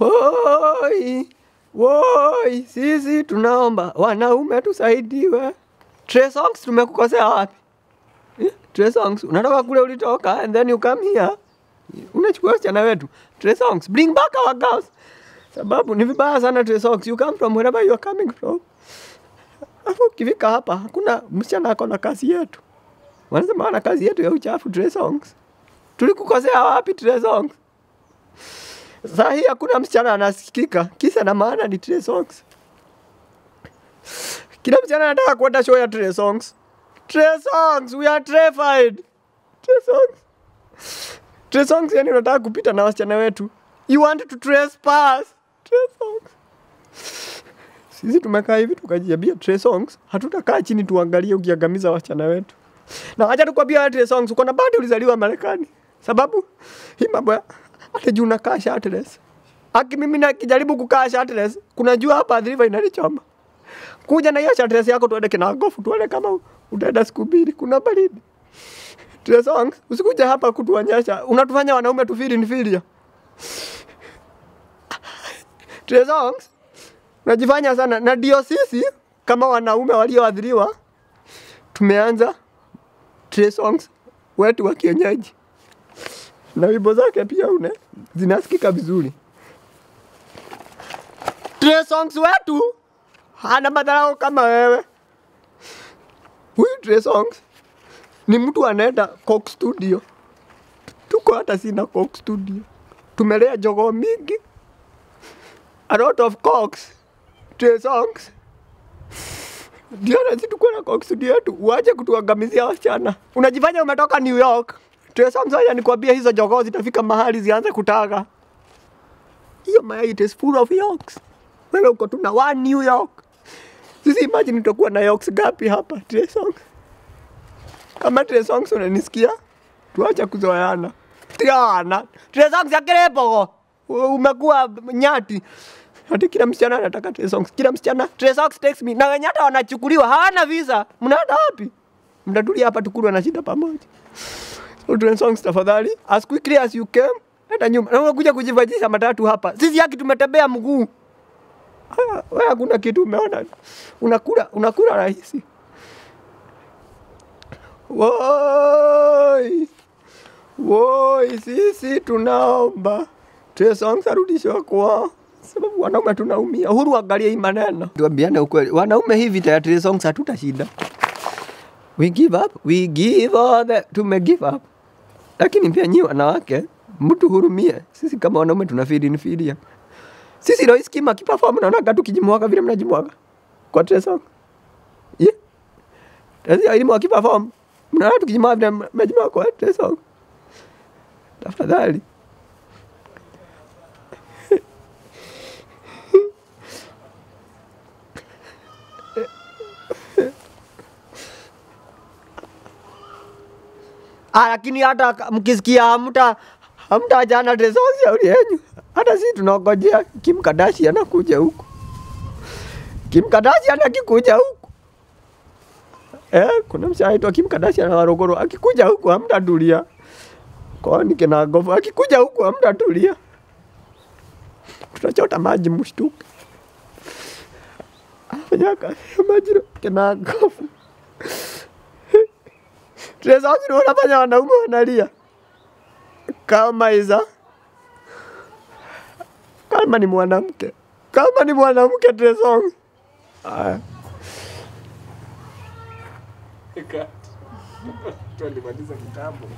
Woi, woi, sisi tunaomba wanaume tusaidiwe. Trey Songz tumekukosea wapi? Eh, Trey Songz unatoka kule ulitoka and then you come here. Unachukua wasichana wetu. Trey Songz, bring back our girls. Sababu ni vibaya sana Trey Songz, you come from wherever you are coming from. Alafu ukifika hapa hakuna msichana ako na kazi yetu. Wanasema wana kazi yetu ya uchafu Trey Songz. Tulikukosea wapi Trey Songz? Saa hii hakuna msichana anasikika, kisa na maana ni Trey Songz. Kila msichana anataka kuenda show ya Trey Songz. Trey Songz, we are terrified. Trey Songz. Trey Songz, yani unataka kupita na wasichana wetu. You want to trespass. Trey Songz. Sisi tumekaa hivi tukajiambia Trey Songz, hatutakaa chini tuangalie ukiangamiza wasichana wetu. Na acha tukwambia Trey Songz, uko na bahati ulizaliwa Marekani. Sababu hii mambo ya hata juu nakaa shirtless. Aki mimi nakijaribu kukaa shirtless, kuna jua hapa adhiriva inanichoma. Kuja na hiyo shirtless yako tuende Kinangofu, tuone kama utaenda siku mbili, kuna baridi. Tuna songs, usikuja hapa kutuonyesha, unatufanya wanaume tufeel inferior. Tuna songs, najifanya sana, na ndio sisi kama wanaume walioathiriwa tumeanza Trey Songs wetu wa kienyeji na wimbo zake pia une zinasikika vizuri. Trey Songz wetu hana madharau kama wewe. Huyu Trey Songz ni mtu anaenda Coke Studio, tuko hata sina Coke Studio, tumelea jogoo mingi, a lot of cocks. Trey Songz ndio na sisi na Coke Studio yetu, uache kutuangamizia wasichana. Unajifanya umetoka New York. Wacha nikwambie hizo jogoo zitafika mahali zianze kutaga. Hiyo mayai is full of yolks. Wewe uko tu na one New York. Sisi imagine tutakuwa na yolks gapi hapa Trey Songz? Kama Trey Songz unanisikia, Tuacha kuzoeana. Tiana. Trey ya kirepo. Umekuwa nyati. Hadi kila msichana anataka Trey Songz. Kila msichana Trey Songz takes me. Na wenyata wanachukuliwa hawana visa. Mnaenda wapi? Mtatulia hapa tukulwe na shida pamoja. Trey songs tafadhali, as quickly as you came, enda nyuma. Na unakuja kujivajisha matatu hapa. Sisi yaki tumetembea mguu. Ah, Wewe hakuna kitu umeona. Unakula unakula rahisi. Woi. Woi, sisi tunaomba Tuwe songs arudishwe kwao, sababu wanaume tunaumia. Uhuru, angalia hii maneno, tuambiane ukweli, wanaume hivi tayari ya Trey hatutashinda. We give up, we give all the, tume give up. Lakini pia nyi wanawake mtu hurumie, sisi kama wanaume tuna. Sisi Lois kipafa akiperform naonaga tukijimwaga vile mnajimwaga kwa Trey Songz. Yeah. Mnaona tukijimwaga vile mnajimwaga kwa Trey Tafadhali. Lakini hata mkisikia hamta hamta jana Trey Songz shauri yenyu. Hata sisi tunaongojea Kim Kardashian anakuja huku. Kim Kardashian akikuja huku. Eh, kuna mshaa aitwa Kim Kardashian wa Rogoro akikuja huku hamtatulia. Kwani kina gofu akikuja huku hamtatulia. tunachota maji mshtuke. Afanyaka maji kina ngovu. Trey Songz ndio unafanya wanaume wanalia. Kama Iza. Kama ni mwanamke. Kama ni mwanamke Trey wangu. Aya. Tulimaliza kitambo.